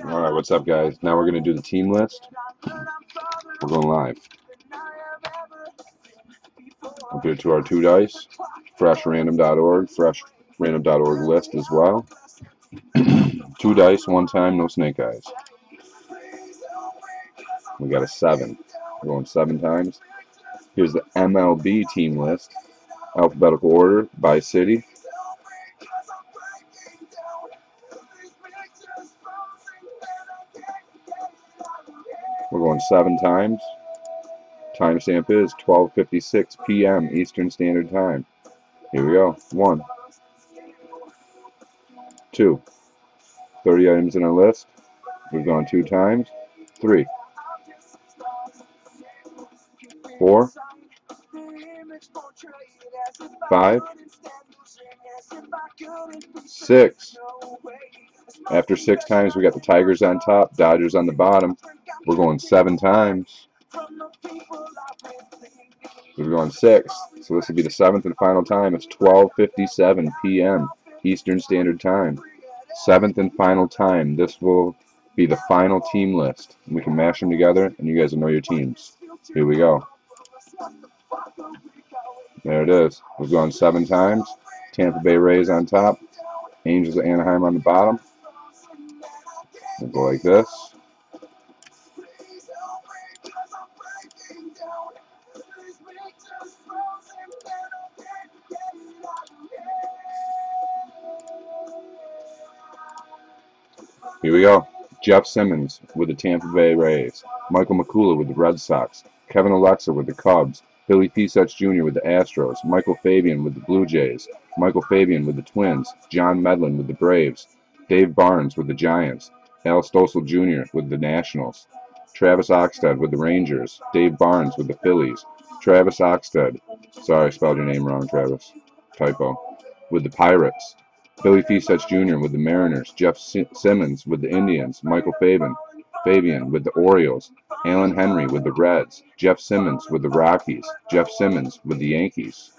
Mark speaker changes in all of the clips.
Speaker 1: Alright, what's up guys? Now we're going to do the team list. We're going live. Here to our two dice, freshrandom.org, freshrandom.org list as well. two dice, one time, no snake eyes. We got a seven. We're going seven times. Here's the MLB team list, alphabetical order by city. We're going seven times. Timestamp is 12.56 p.m. Eastern Standard Time. Here we go. One. Two. 30 items in our list. We've gone two times. Three. Four. Five. Six. After six times, we got the Tigers on top, Dodgers on the bottom. We're going seven times. We're going six. So this will be the seventh and final time. It's 12.57 p.m. Eastern Standard Time. Seventh and final time. This will be the final team list. We can mash them together, and you guys will know your teams. Here we go. There it is. We've gone seven times. Tampa Bay Rays on top. Angels of Anaheim on the bottom. We'll go like this. Here we go. Jeff Simmons with the Tampa Bay Rays. Michael McCullough with the Red Sox. Kevin Alexa with the Cubs. Billy Pesach Jr. with the Astros. Michael Fabian with the Blue Jays. Michael Fabian with the Twins. John Medlin with the Braves. Dave Barnes with the Giants. Al Stosel Jr. with the Nationals. Travis Oxted with the Rangers. Dave Barnes with the Phillies. Travis Oxted. Sorry, I spelled your name wrong, Travis. Typo. With the Pirates. Billy Fesich Jr. with the Mariners, Jeff Simmons with the Indians, Michael Fabian, Fabian with the Orioles, Alan Henry with the Reds, Jeff Simmons with the Rockies, Jeff Simmons with the Yankees,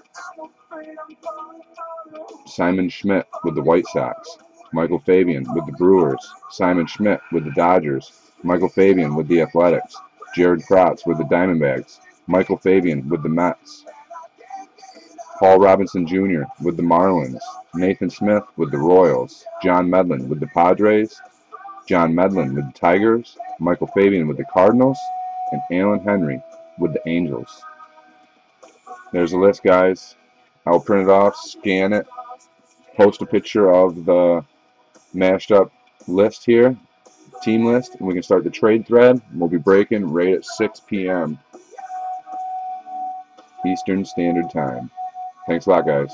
Speaker 1: Simon Schmidt with the White Sox, Michael Fabian with the Brewers, Simon Schmidt with the Dodgers, Michael Fabian with the Athletics, Jared Krotz with the Diamondbacks, Michael Fabian with the Mets, Paul Robinson Jr. with the Marlins, Nathan Smith with the Royals, John Medlin with the Padres, John Medlin with the Tigers, Michael Fabian with the Cardinals, and Alan Henry with the Angels. There's a list, guys. I'll print it off, scan it, post a picture of the mashed up list here, team list, and we can start the trade thread. We'll be breaking right at 6 p.m. Eastern Standard Time. Thanks a lot, guys.